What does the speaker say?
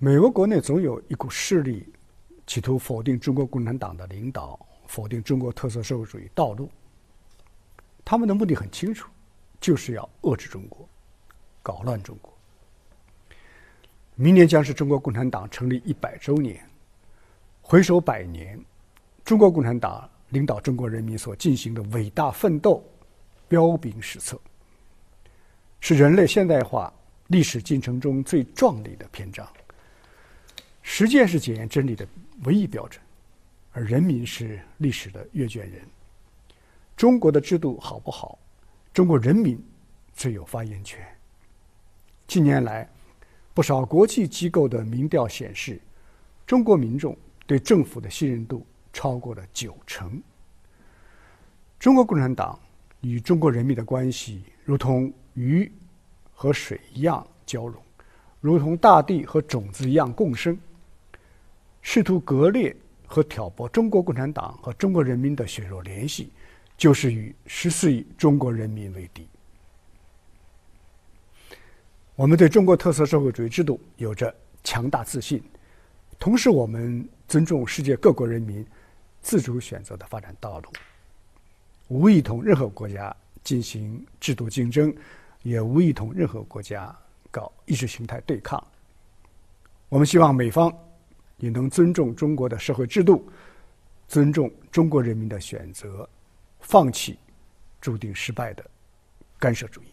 美国国内总有一股势力，企图否定中国共产党的领导，否定中国特色社会主义道路。他们的目的很清楚，就是要遏制中国，搞乱中国。明年将是中国共产党成立一百周年，回首百年，中国共产党领导中国人民所进行的伟大奋斗，彪炳史册，是人类现代化历史进程中最壮丽的篇章。实践是检验真理的唯一标准，而人民是历史的阅卷人。中国的制度好不好，中国人民最有发言权。近年来，不少国际机构的民调显示，中国民众对政府的信任度超过了九成。中国共产党与中国人民的关系，如同鱼和水一样交融，如同大地和种子一样共生。试图割裂和挑拨中国共产党和中国人民的血肉联系，就是与十四亿中国人民为敌。我们对中国特色社会主义制度有着强大自信，同时我们尊重世界各国人民自主选择的发展道路，无意同任何国家进行制度竞争，也无意同任何国家搞意识形态对抗。我们希望美方。也能尊重中国的社会制度，尊重中国人民的选择，放弃注定失败的干涉主义。